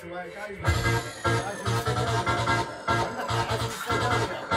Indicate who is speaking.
Speaker 1: step towards thinking about it